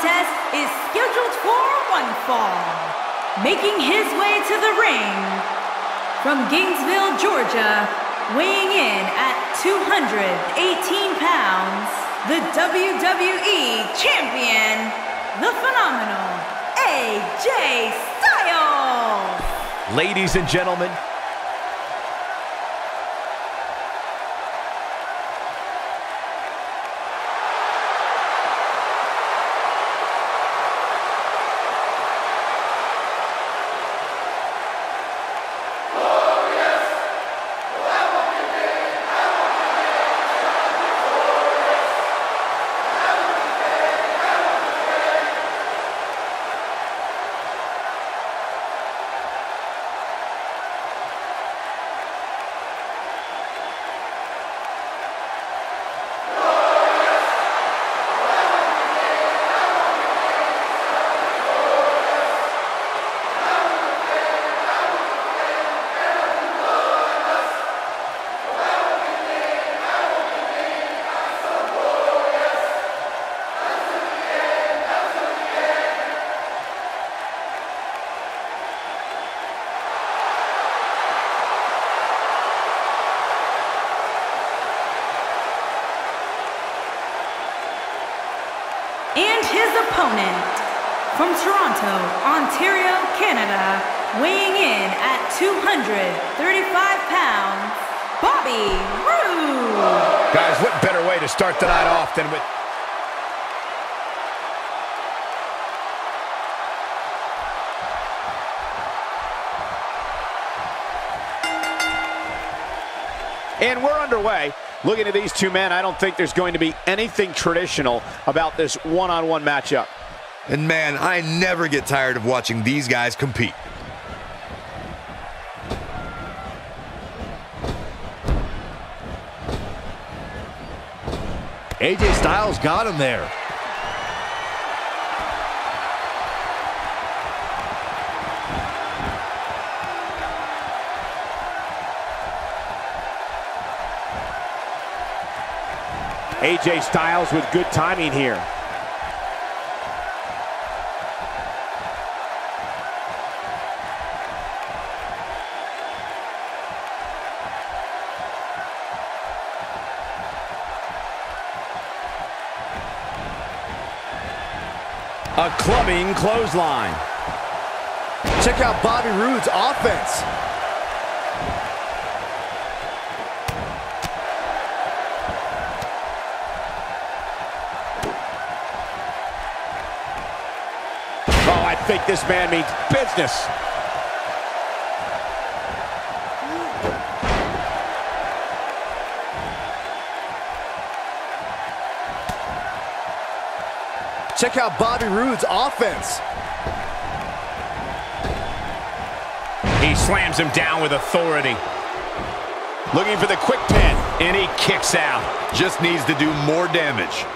contest is scheduled for one fall. Making his way to the ring from Gainesville, Georgia, weighing in at 218 pounds, the WWE Champion, the phenomenal AJ Styles. Ladies and gentlemen, And his opponent from Toronto, Ontario, Canada, weighing in at 235 pounds, Bobby Roode. guys, what better way to start the night off than with... And we're underway. Looking at these two men, I don't think there's going to be anything traditional about this one-on-one matchup. And man, I never get tired of watching these guys compete. AJ Styles got him there. AJ Styles with good timing here. A clubbing clothesline. Check out Bobby Roode's offense. Think this man means business. Check out Bobby Roode's offense. He slams him down with authority. Looking for the quick pin, and he kicks out. Just needs to do more damage.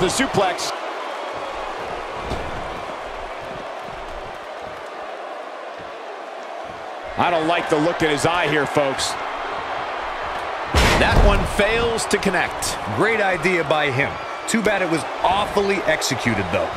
The suplex. I don't like the look in his eye here, folks. That one fails to connect. Great idea by him. Too bad it was awfully executed, though.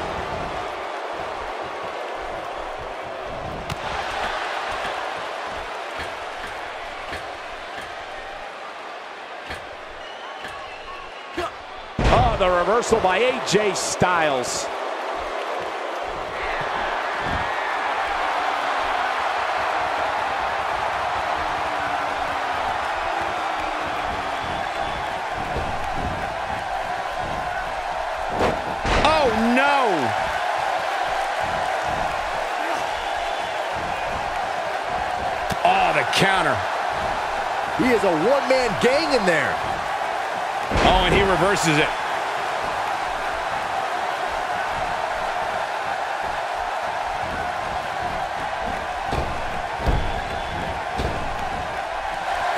Oh, the reversal by AJ Styles. Oh, no! Oh, the counter. He is a one-man gang in there. Oh, and he reverses it.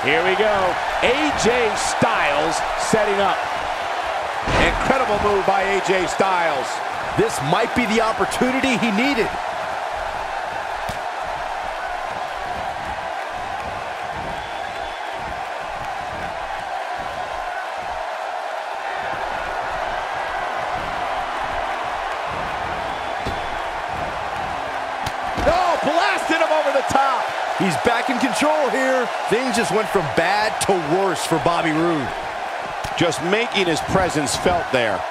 Here we go. AJ Styles setting up. Incredible move by AJ Styles. This might be the opportunity he needed. In control here. Things just went from bad to worse for Bobby Roode. Just making his presence felt there.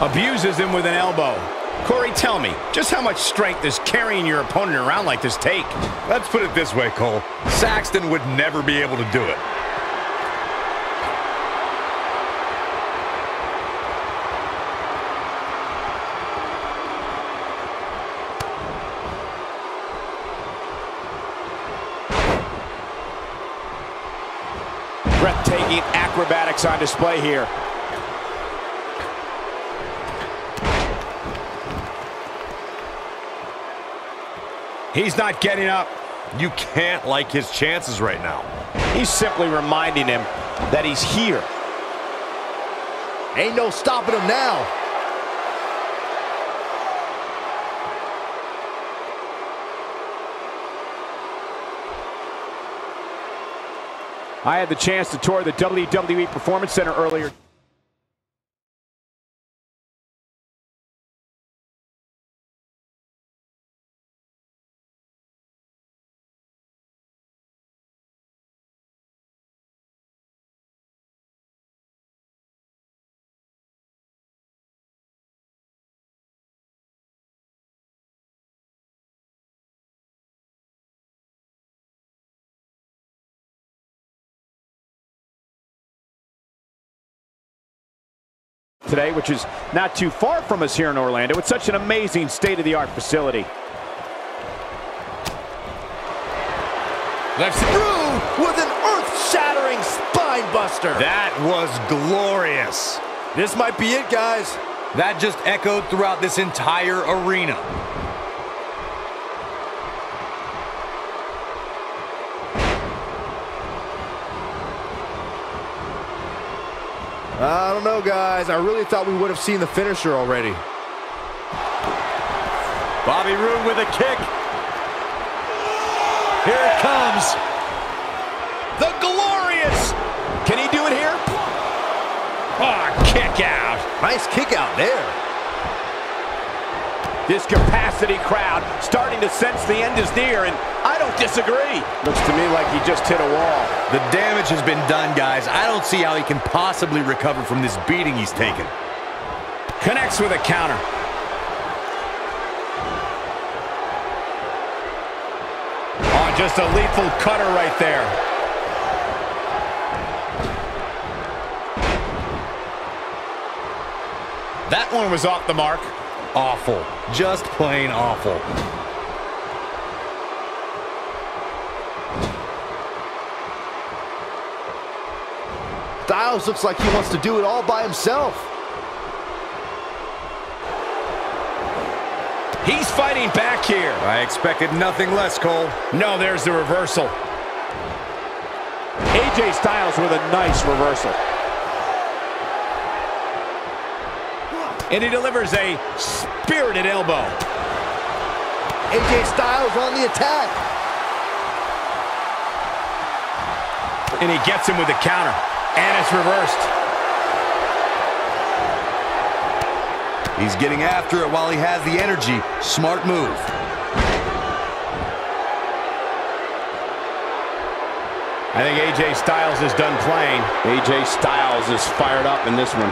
Abuses him with an elbow. Corey, tell me, just how much strength does carrying your opponent around like this take? Let's put it this way, Cole. Saxton would never be able to do it. Breathtaking acrobatics on display here. He's not getting up. You can't like his chances right now. He's simply reminding him that he's here. Ain't no stopping him now. I had the chance to tour the WWE Performance Center earlier. Today, which is not too far from us here in Orlando. It's such an amazing state-of-the-art facility. Let's Roode with an earth-shattering spine buster. That was glorious. This might be it, guys. That just echoed throughout this entire arena. I don't know, guys. I really thought we would have seen the finisher already. Bobby Roode with a kick. Here it comes. The Glorious. Can he do it here? Oh, kick out. Nice kick out there. This capacity crowd starting to sense the end is near, and I don't disagree. Looks to me like he just hit a wall. The damage has been done, guys. I don't see how he can possibly recover from this beating he's taken. Connects with a counter. Oh, just a lethal cutter right there. That one was off the mark. Awful. Just plain awful. Styles looks like he wants to do it all by himself. He's fighting back here. I expected nothing less, Cole. No, there's the reversal. AJ Styles with a nice reversal. And he delivers a spirited elbow. AJ Styles on the attack. And he gets him with the counter. And it's reversed. He's getting after it while he has the energy. Smart move. I think AJ Styles is done playing. AJ Styles is fired up in this one.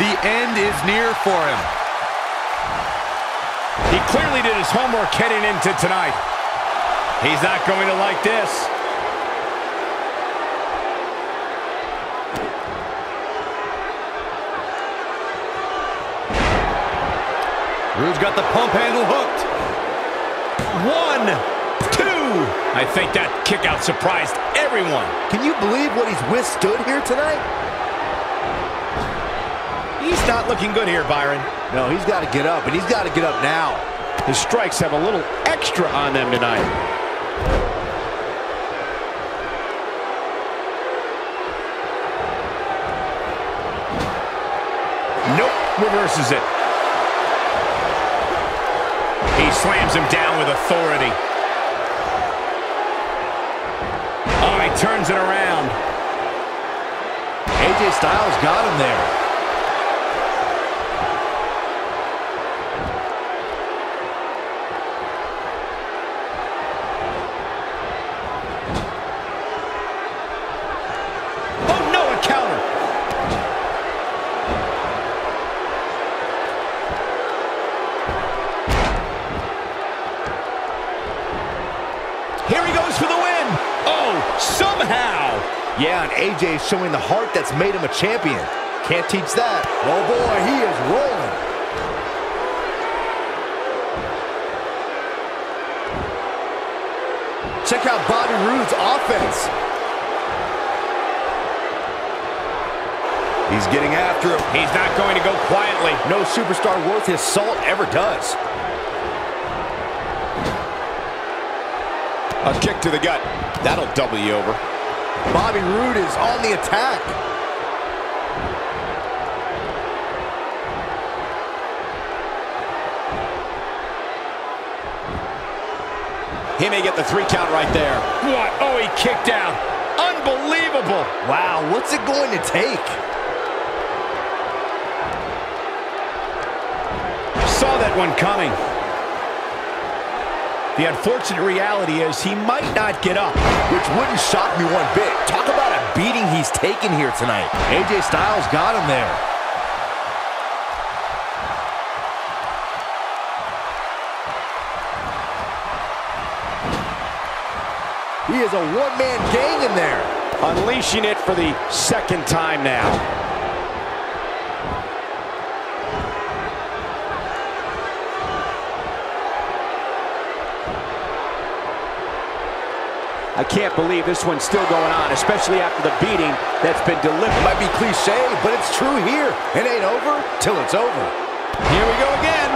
The end is near for him. He clearly did his homework heading into tonight. He's not going to like this. Roode's got the pump handle hooked. One, two. I think that kick out surprised everyone. Can you believe what he's withstood here tonight? He's not looking good here, Byron. No, he's got to get up, and he's got to get up now. His strikes have a little extra on them tonight. Nope, reverses it. He slams him down with authority. Oh, he turns it around. AJ Styles got him there. Yeah, and AJ is showing the heart that's made him a champion. Can't teach that. Oh boy, he is rolling. Check out Bobby Roode's offense. He's getting after him. He's not going to go quietly. No superstar worth his salt ever does. A kick to the gut. That'll double you over. Bobby Roode is on the attack. He may get the three count right there. What? Oh, he kicked out. Unbelievable. Wow, what's it going to take? Saw that one coming. The unfortunate reality is he might not get up. Which wouldn't shock me one bit. Talk about a beating he's taken here tonight. AJ Styles got him there. He is a one-man gang in there. Unleashing it for the second time now. I can't believe this one's still going on, especially after the beating that's been delivered. It Might be cliche, but it's true here. It ain't over till it's over. Here we go again.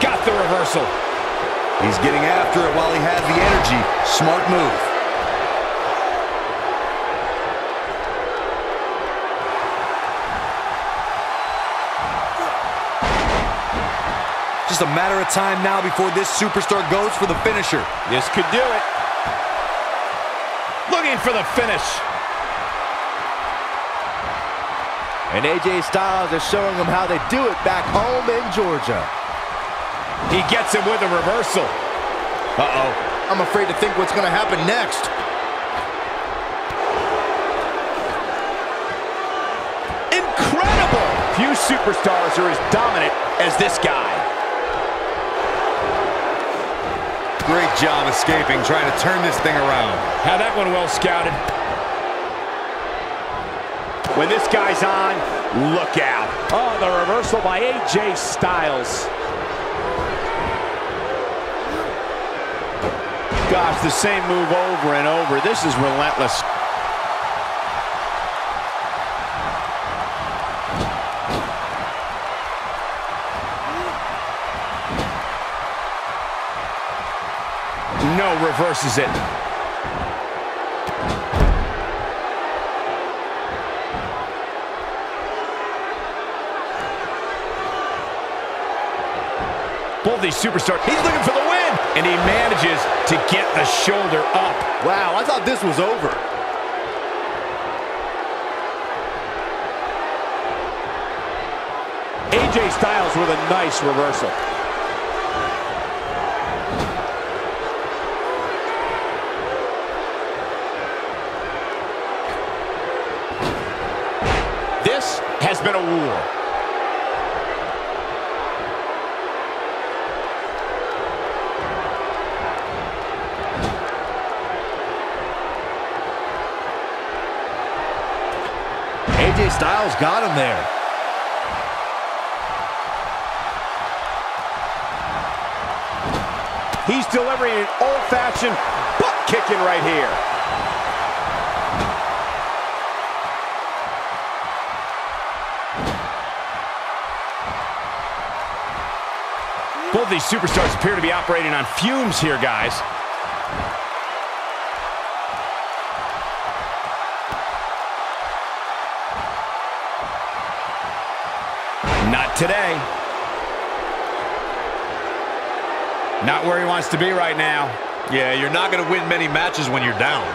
Got the reversal. He's getting after it while he has the energy. Smart move. Just a matter of time now before this superstar goes for the finisher. This could do it. Looking for the finish. And AJ Styles is showing them how they do it back home in Georgia. He gets him with a reversal. Uh-oh. I'm afraid to think what's going to happen next. Incredible! Few superstars are as dominant as this guy. Great job escaping, trying to turn this thing around. Had that one well scouted. When this guy's on, look out. Oh, the reversal by AJ Styles. Gosh, the same move over and over. This is relentless. Reverses it. Both these superstars, he's looking for the win, and he manages to get the shoulder up. Wow, I thought this was over. AJ Styles with a nice reversal. Been a war. AJ Styles got him there. He's delivering an old-fashioned butt kicking right here. Both these superstars appear to be operating on fumes here, guys. Not today. Not where he wants to be right now. Yeah, you're not going to win many matches when you're down.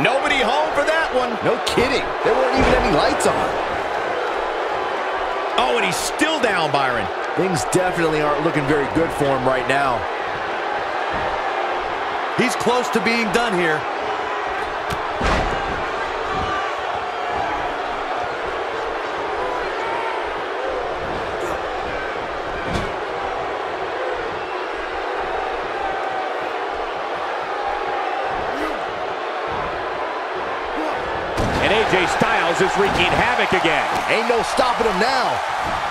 Nobody home for that one. No kidding. There weren't even any lights on. Oh, and he's still down, Byron. Things definitely aren't looking very good for him right now. He's close to being done here. And AJ Styles is wreaking havoc again. Ain't no stopping him now.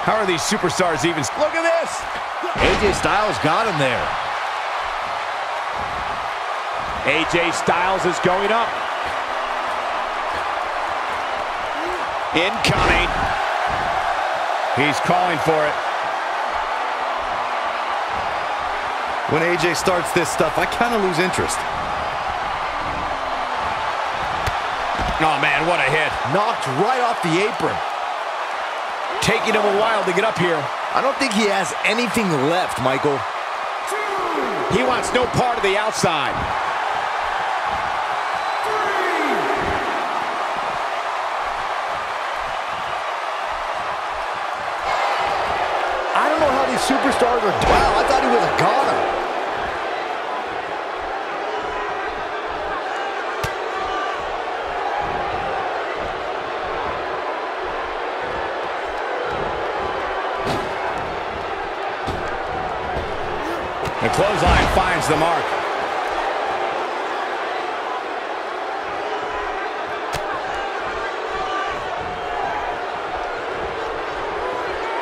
How are these superstars even... Look at this. AJ Styles got him there. AJ Styles is going up. Incoming. He's calling for it. When AJ starts this stuff, I kind of lose interest. Oh, man, what a hit. Knocked right off the apron. Taking him a while to get up here. I don't think he has anything left, Michael. He wants no part of the outside. I don't know how these superstars are... Wow, I thought he was a goner. The mark.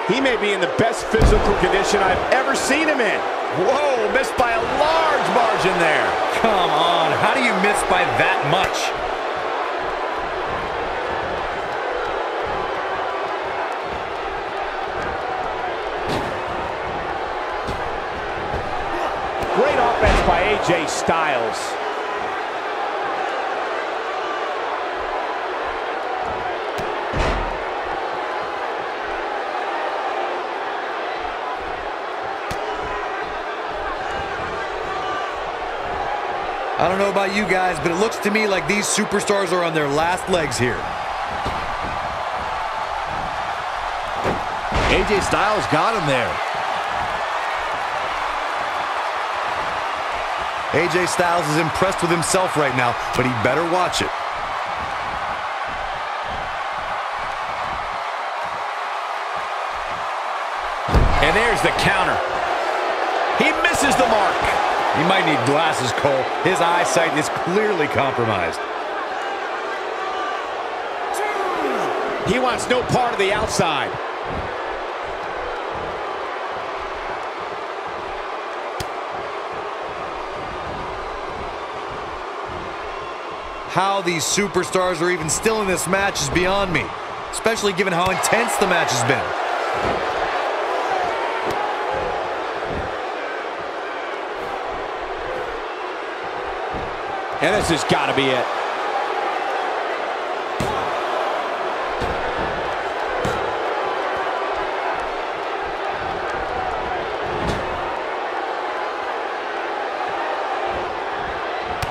He may be in the best physical condition I've ever seen him in. Whoa, missed by a large margin there. Come on, how do you miss by that much? By AJ Styles. I don't know about you guys, but it looks to me like these superstars are on their last legs here. AJ Styles got him there. AJ Styles is impressed with himself right now, but he better watch it. And there's the counter. He misses the mark. He might need glasses, Cole. His eyesight is clearly compromised. He wants no part of the outside. How these superstars are even still in this match is beyond me, especially given how intense the match has been. And this has got to be it.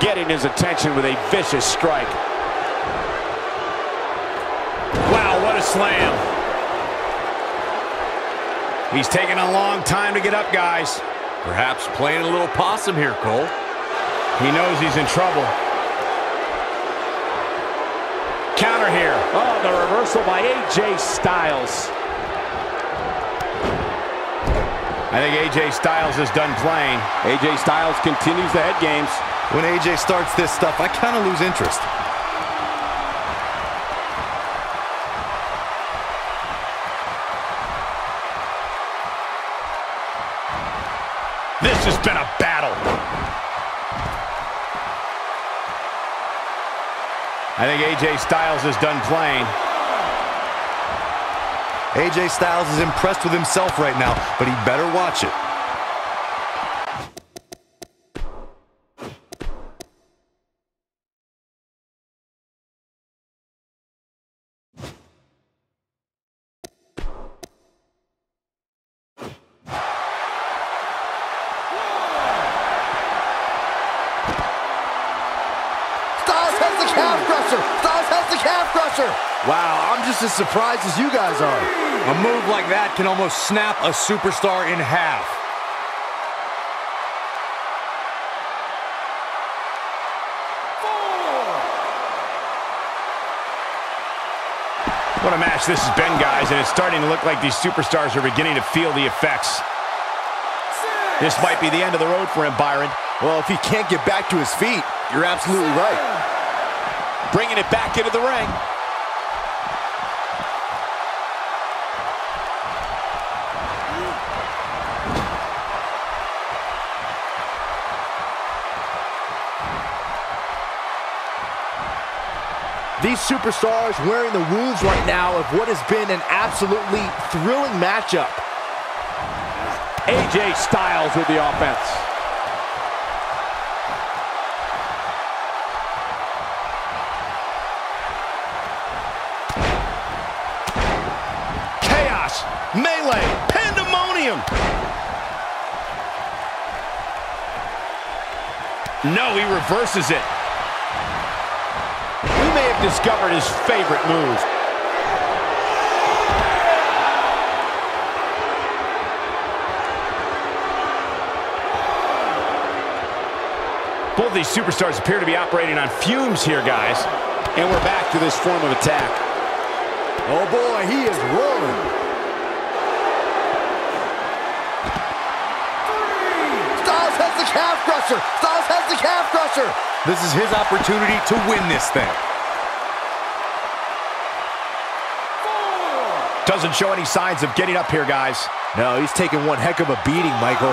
Getting his attention with a vicious strike. Wow, what a slam. He's taking a long time to get up, guys. Perhaps playing a little possum here, Cole. He knows he's in trouble. Counter here. Oh, the reversal by AJ Styles. I think AJ Styles is done playing. AJ Styles continues the head games. When AJ starts this stuff, I kind of lose interest. This has been a battle. I think AJ Styles is done playing. AJ Styles is impressed with himself right now, but he better watch it. Surprised as you guys are. A move like that can almost snap a superstar in half. What a match this has been, guys, and it's starting to look like these superstars are beginning to feel the effects. This might be the end of the road for him, Byron. Well, if he can't get back to his feet, you're absolutely right. Bringing it back into the ring. These superstars wearing the wounds right now of what has been an absolutely thrilling matchup. AJ Styles with the offense. Chaos, melee, pandemonium. No, he reverses it. We may have discovered his favorite move. Both these superstars appear to be operating on fumes here, guys. And we're back to this form of attack. Oh boy, he is rolling. Styles has the calf crusher. Styles has the calf crusher. This is his opportunity to win this thing. Doesn't show any signs of getting up here, guys. No, he's taking one heck of a beating, Michael.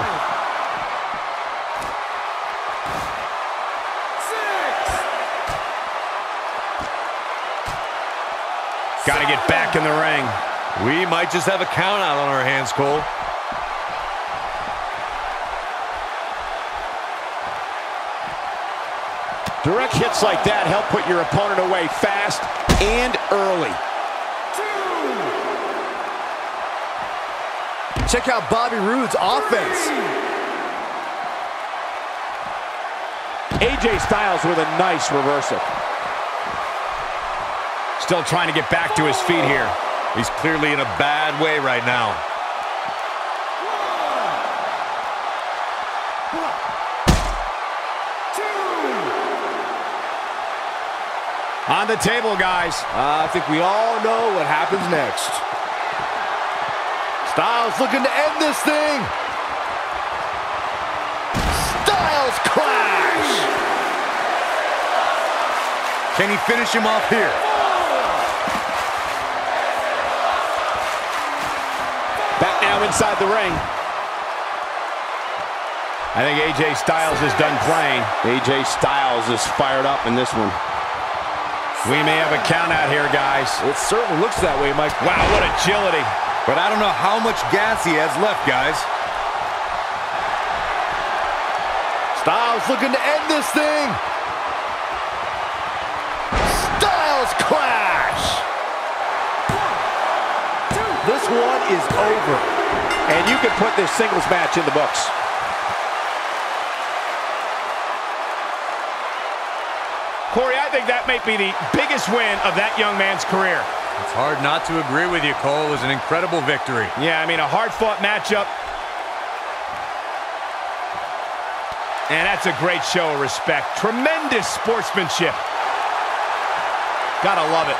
Got to get back in the ring. We might just have a count out on our hands, Cole. Direct hits like that help put your opponent away fast and early. Check out Bobby Roode's offense. AJ Styles with a nice reversal. Still trying to get back to his feet here. He's clearly in a bad way right now. On the table, guys. I think we all know what happens next. Styles looking to end this thing. Styles clash. Can he finish him off here? Back now inside the ring. I think AJ Styles is done playing. AJ Styles is fired up in this one. We may have a count out here, guys. It certainly looks that way, Mike. Wow, what agility. But I don't know how much gas he has left, guys. Styles looking to end this thing. Styles clash. This one is over. And you can put this singles match in the books. Corey, I think that might be the biggest win of that young man's career. It's hard not to agree with you, Cole. It was an incredible victory. Yeah, I mean, a hard-fought matchup. And that's a great show of respect. Tremendous sportsmanship. Gotta love it.